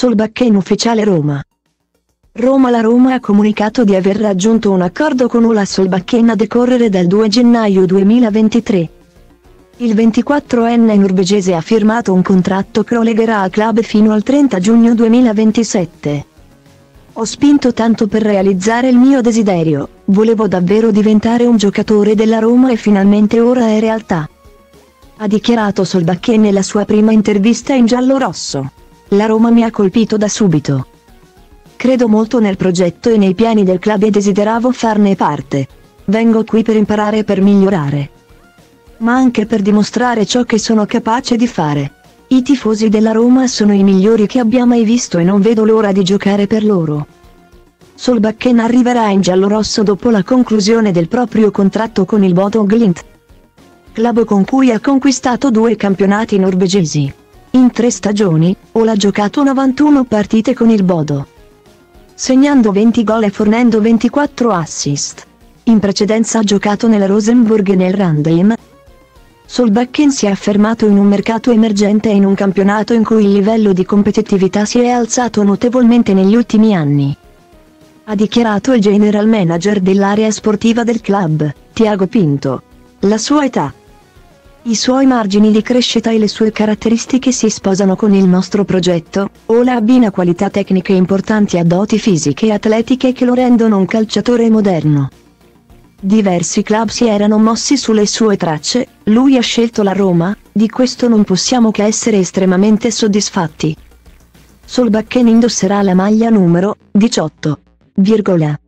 Solbakken ufficiale Roma. Roma La Roma ha comunicato di aver raggiunto un accordo con Ola Solbakken a decorrere dal 2 gennaio 2023. Il 24enne norvegese ha firmato un contratto che lo legherà al club fino al 30 giugno 2027. Ho spinto tanto per realizzare il mio desiderio, volevo davvero diventare un giocatore della Roma e finalmente ora è realtà. Ha dichiarato Solbakken nella sua prima intervista in giallo-rosso. La Roma mi ha colpito da subito. Credo molto nel progetto e nei piani del club e desideravo farne parte. Vengo qui per imparare e per migliorare. Ma anche per dimostrare ciò che sono capace di fare. I tifosi della Roma sono i migliori che abbia mai visto e non vedo l'ora di giocare per loro. Solbakken arriverà in giallorosso dopo la conclusione del proprio contratto con il Bodo Glint. Club con cui ha conquistato due campionati norvegesi. In tre stagioni, Ola ha giocato 91 partite con il Bodo. Segnando 20 gol e fornendo 24 assist. In precedenza ha giocato nel Rosenborg e nel Randheim, Solbakken si è affermato in un mercato emergente e in un campionato in cui il livello di competitività si è alzato notevolmente negli ultimi anni. Ha dichiarato il general manager dell'area sportiva del club, Tiago Pinto. La sua età, i suoi margini di crescita e le sue caratteristiche si sposano con il nostro progetto, Ola abbina qualità tecniche importanti a doti fisiche e atletiche che lo rendono un calciatore moderno. Diversi club si erano mossi sulle sue tracce, lui ha scelto la Roma, di questo non possiamo che essere estremamente soddisfatti. Solbakken indosserà la maglia numero 18. Virgola.